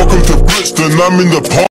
Welcome to Brixton, I'm in the park.